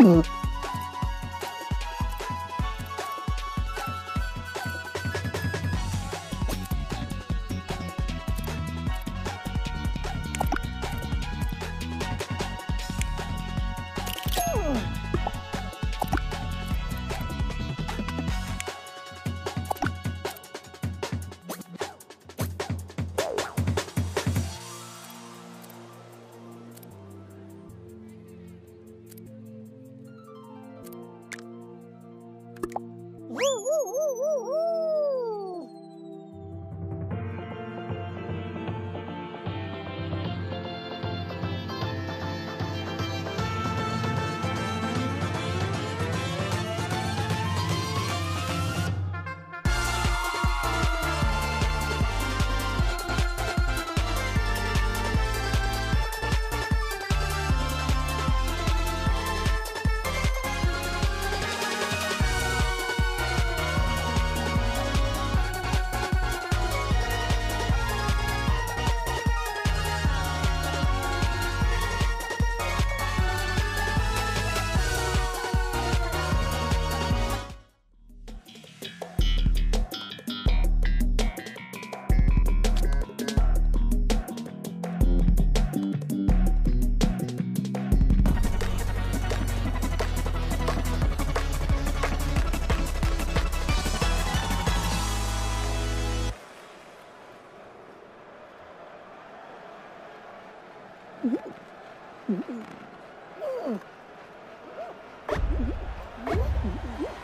Mm-hmm. Mm-hmm.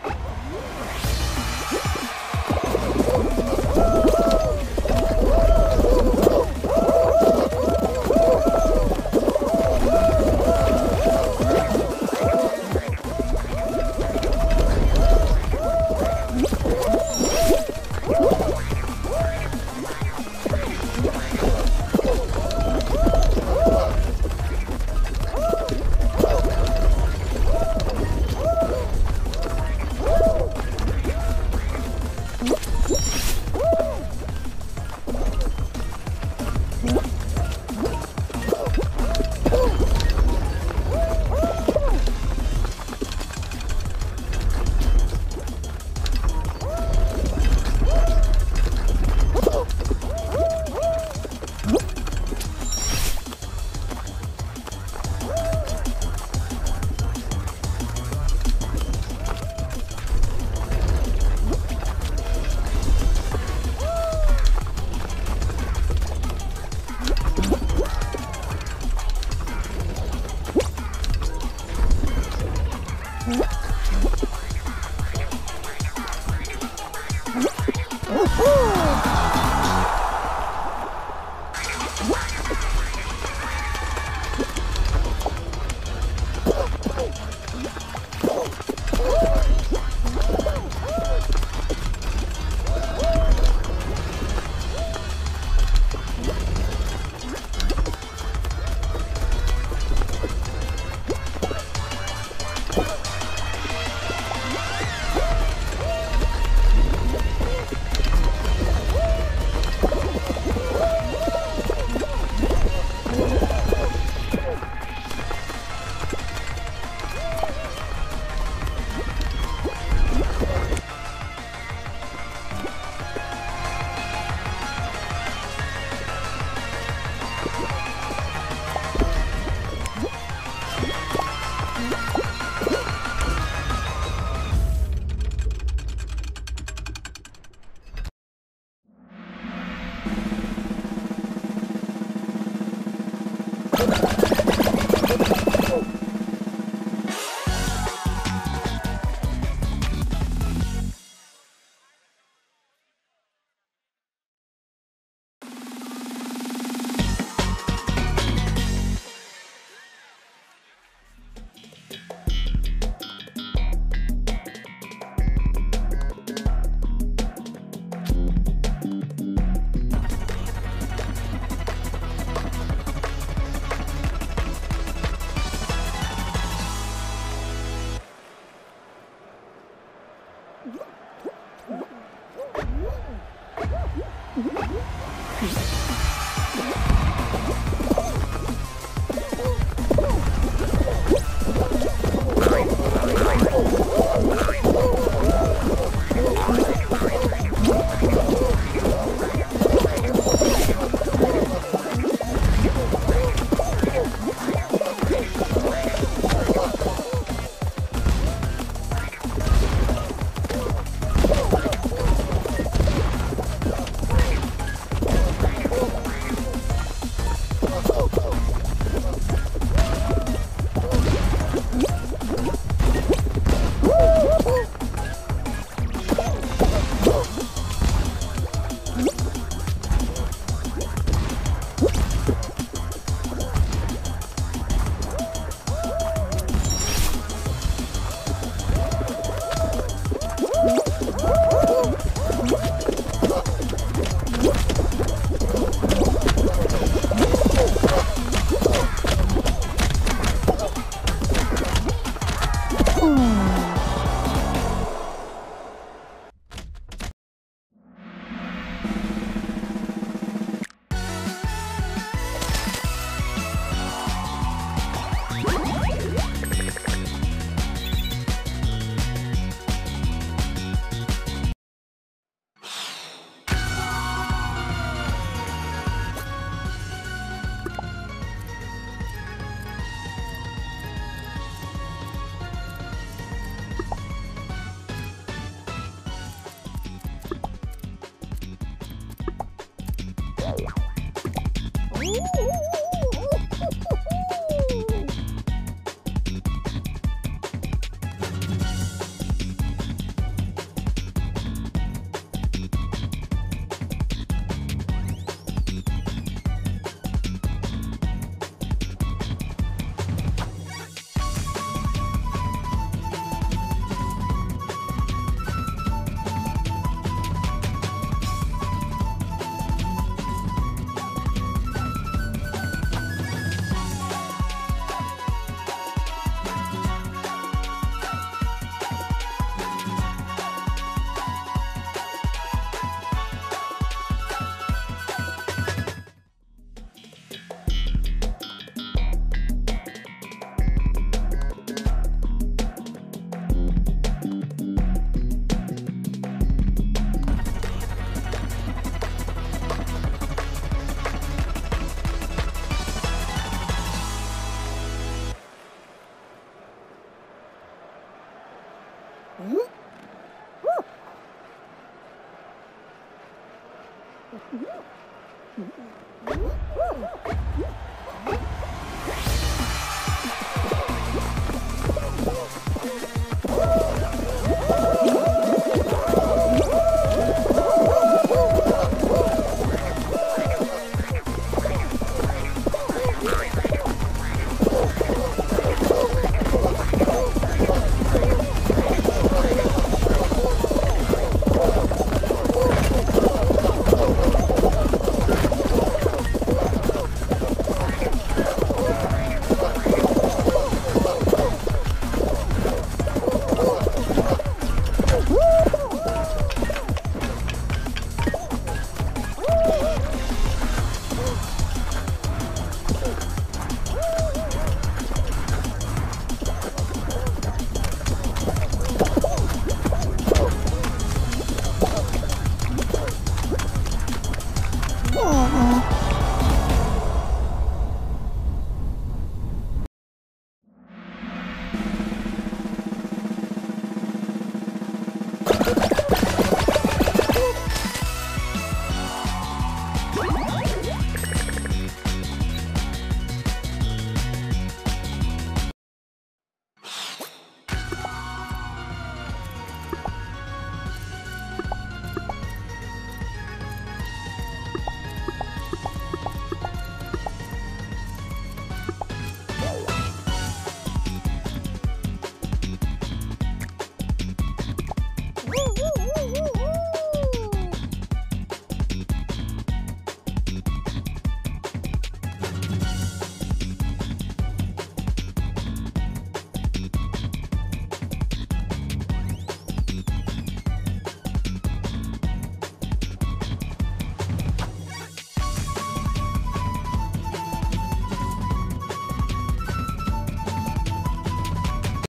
Mm-hmm.